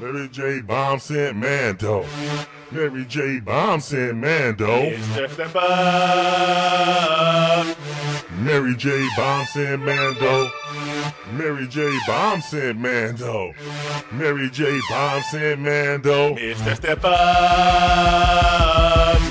Mary J. Bomb Scent Mando. Mary J. Bomb Scent Mando. Mr. Step Up. Mary J. Bomb Scent Mando. Mary J. Bomb Scent Mando. Mary J. Bomb Scent Mando. Mr. Step Up.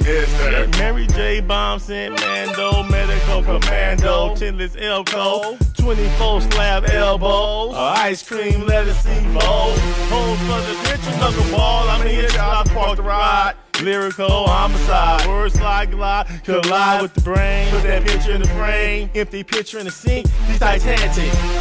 Mr. Mary J. Bomb Scent Mando. Medical Commando. Chinless Elko. 24 slab elbows. Uh, ice cream lettuce bowl. Holes for the bitch, knuckle ball. I'm here, I park the ride. Lyrical homicide, words slide glide, collide with the brain. Put that picture in the frame, empty picture in the sink. These Titanic,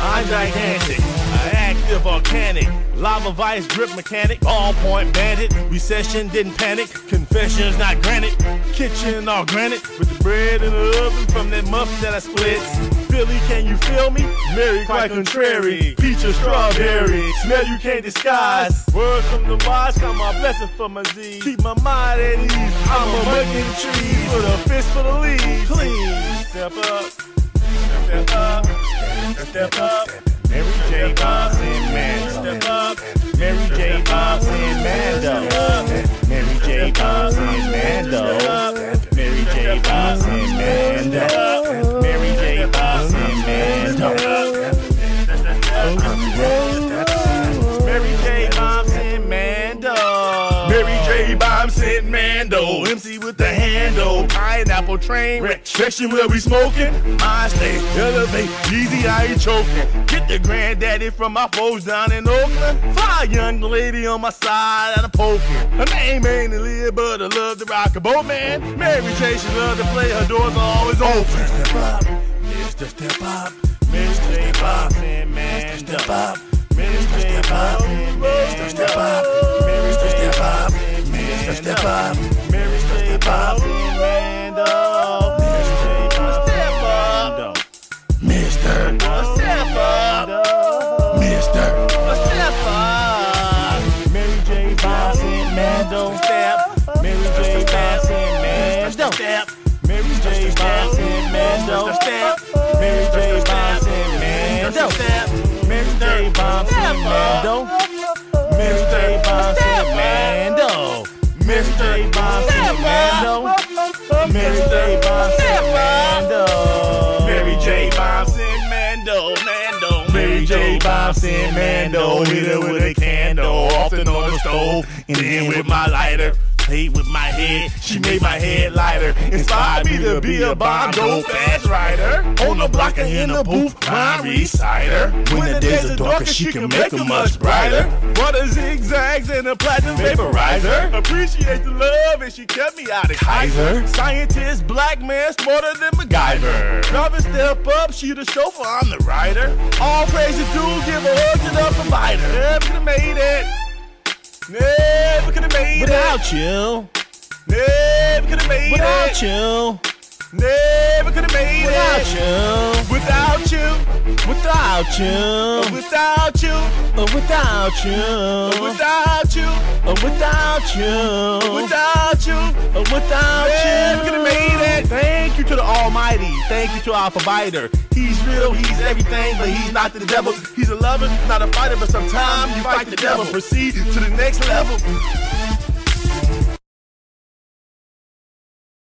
I'm gigantic, an active volcanic, lava vice grip mechanic, ballpoint bandit. Recession didn't panic, confessions not granted. Kitchen all granite with the bread in the oven from that muffin that I split. Philly, can you feel me? Mary quite contrary, peach or strawberry, smell you can't disguise. Words from the wise, count my blessing for my Z. Keep my mind at ease. I'm a monkey in the with a fist for the leaves. Please step up, step up, step up. Mary J. Bonds and Mando. Step up. Mary J. Bonds Pineapple train wreck. Section where we smoking. Mind stay elevate. Easy, I ain't choking. Get the granddaddy from my foes down in Oakland. Fly young lady on my side and I'm poking. Her name ain't Aaliyah, but I love to rock a boat, man. Mary J. She love to play. Her doors are always open. Step up. Mr. Step Up. Mr. Step Up. Mr. Step Up. Mr. Step Up. Mr. Step Up. Mr. Step Up. Mr. Step Up. Mary Step Up. J. Boss and Mando. J. Boss Mando. Mr. Boss Mando. Mary J. Boss and Mando. Mary J. Boss Mando. Mando. Mary J. Mando. Hit it with a the stove, and then with my lighter. Played with my head, she made my head lighter. Inspired me to be a bomb dope fast rider. On the block and in the booth, rhyme reciter. When the days are darker, she can make them much brighter. Butter zigzags and a platinum vaporizer. Appreciate the love and she kept me out of Kaiser. Scientist, black man, smarter than MacGyver. Driving step up, she the chauffeur, I'm the rider. All praise to do, give a hug to the provider. Never made it. Never could've made Without it. you, Never could've made without it. you, Never could've made without it. you, Without you. without you, Without you. uh, without you, Without you. uh, without you, Without you. uh, without Never you. could've made it. Almighty. Thank you to our provider. He's real, he's everything, but he's not the devil. He's a lover, not a fighter, but sometimes you fight the devil. Proceed to the next level.